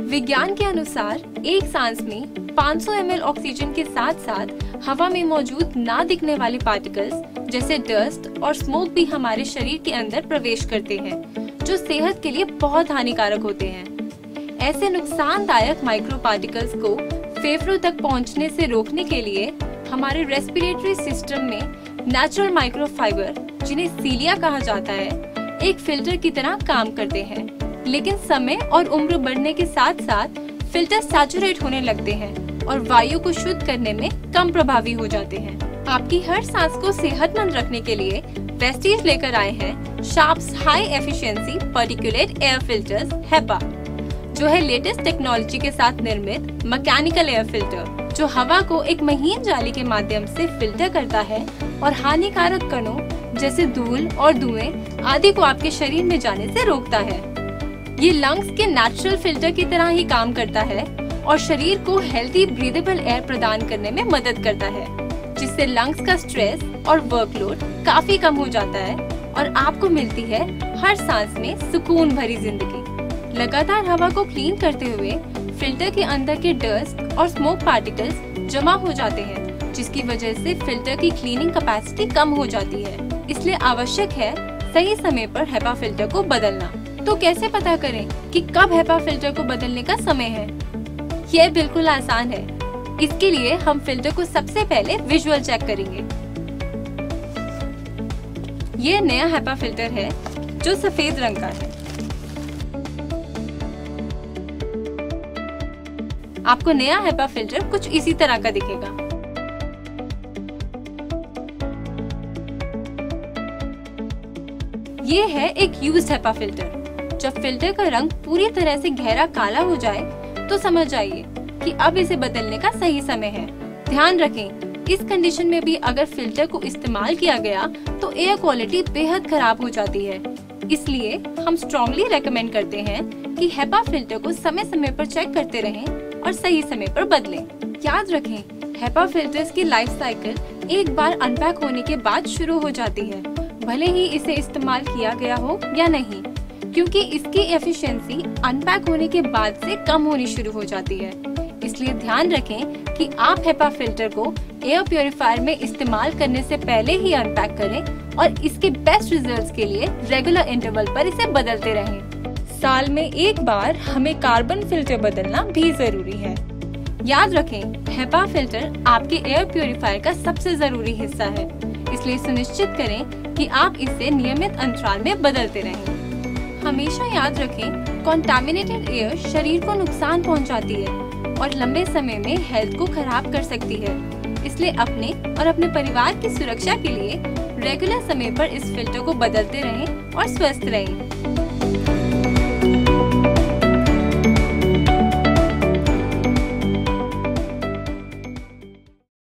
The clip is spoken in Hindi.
विज्ञान के अनुसार, एक सांस में 500 ml ऑक्सीजन के साथ साथ हवा में मौजूद ना दिखने वाले पार्टिकल्स, जैसे डस्ट और स्मोक भी हमारे शरीर के अंदर प्रवेश करते हैं, जो सेहत के लिए बहुत हानिकारक होते हैं। ऐसे नुकसानदायक माइक्रो पार्टिकल्स को फेफड़ों तक पहुँचने से रोकने के लिए हमारे रेस्पिरेटरी सिस्टम में नेचुरल माइक्रोफाइबर जिन्हें सीलिया कहा जाता है, एक फ़िल्टर की तरह काम करते हैं। लेकिन समय और उम्र बढ़ने के साथ साथ फ़िल्टर सैचुरेट होने लगते हैं और वायु को शुद्ध करने में कम प्रभावी हो जाते हैं। आपकी हर सांस को सेहतमंद रखने के लिए वेस्टीज लेकर आए हैं sharps high efficiency particulate air filters HEPA जो है लेटेस्ट टेक्नोलॉजी के साथ निर्मित मैकेनिकल एयर फ़िल्टर जो हवा को एक महीन जाली के माध्यम से फ़िल्टर करता है और हानिकारक कणों जैसे धूल और धुएँ आदि को आपके शरीर में जाने से रोकता है। ये लंग्स के नेचुरल फ़िल्टर की तरह ही काम करता है और शरीर को हेल्थी ब्रीदेबल एयर प्रदान करने में मदद करता है, जिससे लंग्स का स्ट्रेस और वर्कलोड काफ़ी कम हो जाता है और आपको मिलती है हर सांस में सुकून भरी ज़िंदगी। लगातार हवा को क्लीन करते हुए फ़िल्टर के अंदर के डस्ट और स्मोक पार्टिकल्स जमा हो जाते हैं, जिसकी वजह से फ़िल्टर की क्लीनिंग कैपेसिटी कम हो जाती है। इसलिए आवश्यक है सही समय पर हेपा फ़िल्टर को बदलना। तो कैसे पता करें कि कब हेपा फ़िल्टर को बदलने का समय है? यह बिल्कुल आसान है। इसके लिए हम फ़िल्टर को सबसे पहले विजुअल चेक करेंगे। ये नया हेपा फ़िल्टर है, जो सफ़ेद रंग का है। आपको नया हेपा फ़िल्टर कुछ इसी तरह का दिखेगा। ये है एक यूज़ हेपा फ़िल्टर। जब फ़िल्टर का रंग पूरी तरह से गहरा काला हो जाए तो समझ जाइए कि अब इसे बदलने का सही समय है। ध्यान रखें, इस कंडीशन में भी अगर फ़िल्टर को इस्तेमाल किया गया तो एयर क्वालिटी बेहद खराब हो जाती है। इसलिए हम स्ट्रॉन्गली रेकमेंड करते हैं कि हेपा फ़िल्टर को समय समय पर चेक करते रहें और सही समय पर बदलें। याद रखें हेपा फिल्टर्स की लाइफ साइकिल एक बार अनपैक होने के बाद शुरू हो जाती है। भले ही इसे इस्तेमाल किया गया हो या नहीं क्योंकि इसकी एफिशिएंसी अनपैक होने के बाद से कम होनी शुरू हो जाती है। इसलिए ध्यान रखें कि आप हेपा फ़िल्टर को एयर प्योरीफायर में इस्तेमाल करने से पहले ही अनपैक करें और इसके बेस्ट रिजल्ट्स के लिए रेगुलर इंटरवल पर इसे बदलते रहें। साल में एक बार हमें कार्बन फ़िल्टर बदलना भी ज़रूरी है। याद रखें हेपा फ़िल्टर आपके एयर प्योरीफायर का सबसे ज़रूरी हिस्सा है। इसलिए सुनिश्चित करें कि आप इसे नियमित अंतराल में बदलते रहें। हमेशा याद रखें कॉन्टामिनेटेड एयर शरीर को नुकसान पहुंचाती है और लंबे समय में हेल्थ को खराब कर सकती है। इसलिए अपने और अपने परिवार की सुरक्षा के लिए रेगुलर समय पर इस फ़िल्टर को बदलते रहें और स्वस्थ रहें।